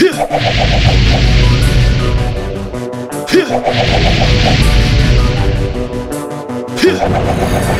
フッフッフ